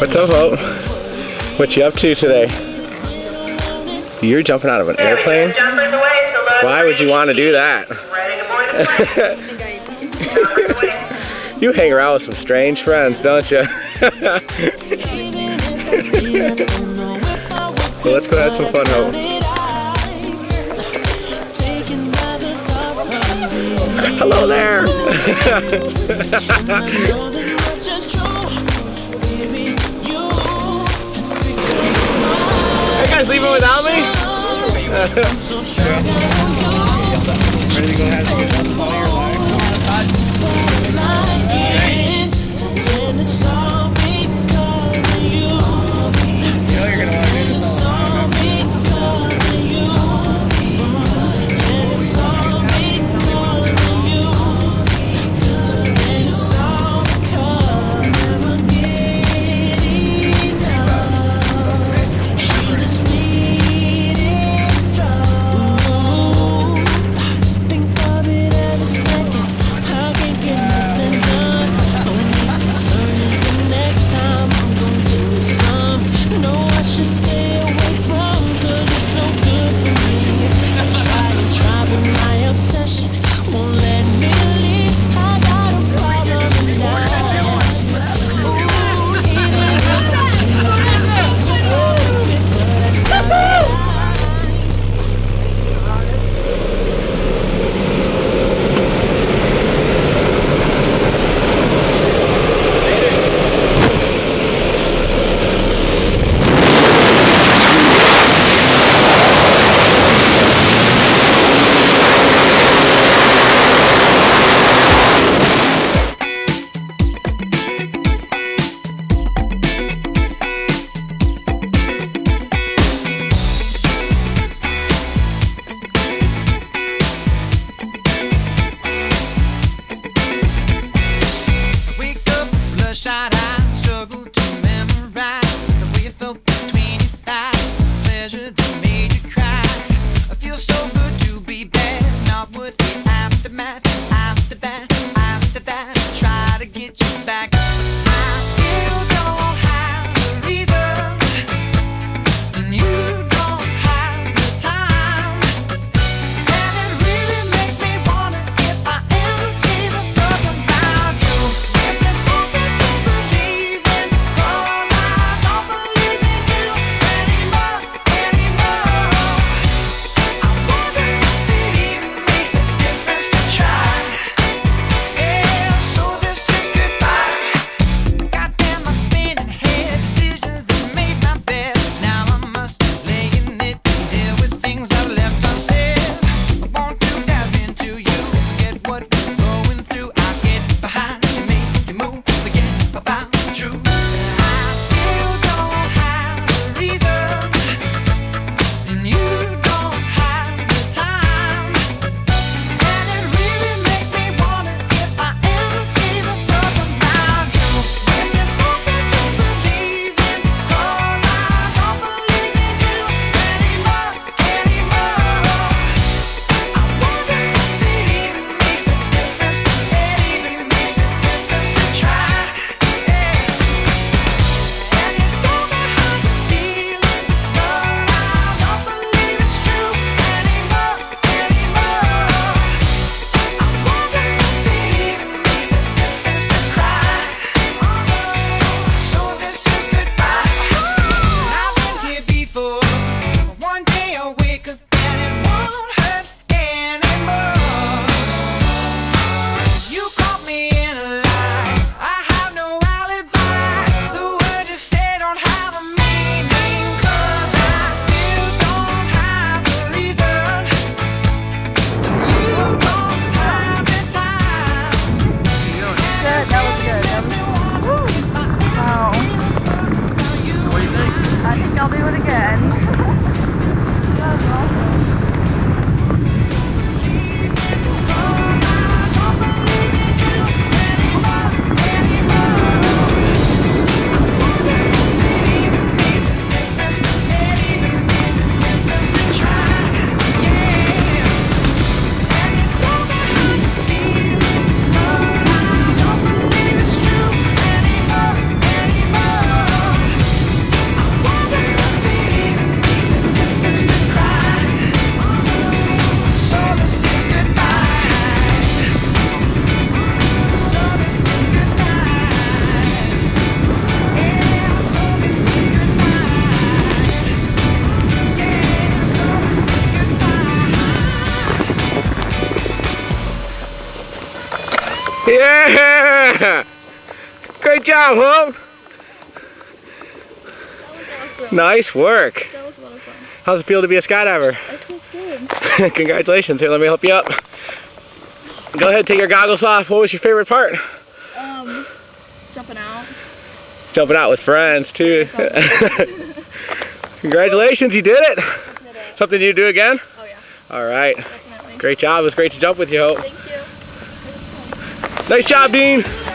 What's up, Hope? What you up to today? You're jumping out of an airplane? Why would you want to do that? you hang around with some strange friends, don't you? well, let's go have some fun, Hope. Hello there! leaving without me? Ready to go have everything. I think I'll do it again. Yeah! Great job, Hope. Awesome. Nice work. That was a lot of fun. How's it feel to be a skydiver? That feels good. Congratulations. Here, let me help you up. Go ahead, take your goggles off. What was your favorite part? Um, jumping out. Jumping out with friends, too. Congratulations, you did it. I did it. Something you do again? Oh yeah, All right. definitely. Great job. It was great to jump with you, Hope you. It was fun. Nice job, Dean.